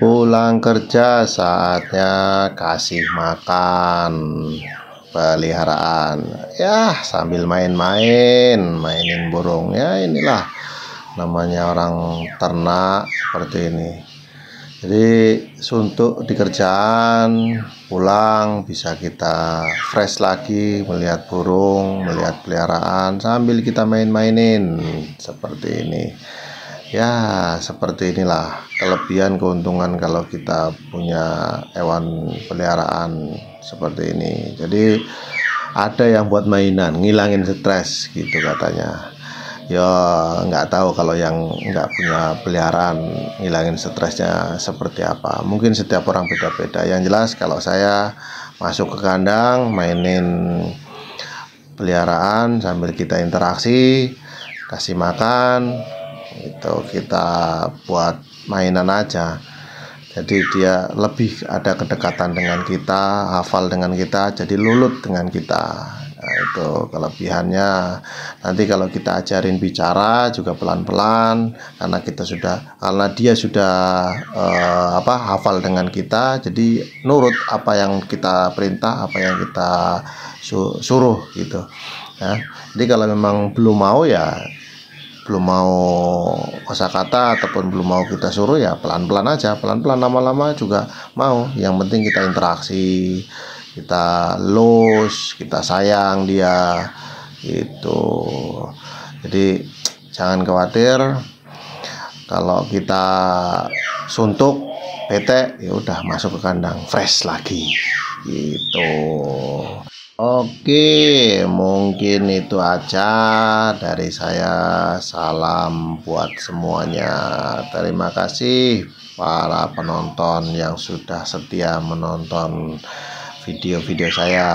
Pulang kerja saatnya kasih makan peliharaan. Ya, sambil main-main, mainin burung. Ya, inilah namanya orang ternak seperti ini. Jadi, suntuk di kerjaan, pulang bisa kita fresh lagi melihat burung, melihat peliharaan sambil kita main-mainin seperti ini ya seperti inilah kelebihan keuntungan kalau kita punya hewan peliharaan seperti ini. Jadi ada yang buat mainan ngilangin stres gitu katanya. Ya nggak tahu kalau yang nggak punya peliharaan ngilangin stresnya seperti apa. Mungkin setiap orang beda-beda. Yang jelas kalau saya masuk ke kandang mainin peliharaan sambil kita interaksi kasih makan itu kita buat mainan aja. Jadi dia lebih ada kedekatan dengan kita hafal dengan kita jadi lulut dengan kita. Nah, itu kelebihannya. Nanti kalau kita ajarin bicara juga pelan-pelan karena kita sudah karena dia sudah uh, apa hafal dengan kita jadi nurut apa yang kita perintah apa yang kita su suruh gitu. Ya jadi kalau memang belum mau ya belum mau kosakata ataupun belum mau kita suruh ya pelan-pelan aja pelan-pelan lama-lama juga mau. Yang penting kita interaksi kita los kita sayang dia itu jadi jangan khawatir. Kalau kita suntuk PT ya udah masuk ke kandang fresh lagi gitu Oke, mungkin itu aja dari saya. Salam buat semuanya. Terima kasih para penonton yang sudah setia menonton video-video saya.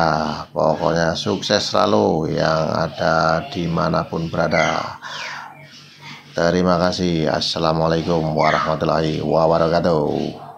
Pokoknya sukses selalu yang ada di mana pun berada. Terima kasih. Assalamualaikum warahmatullahi wabarakatuh.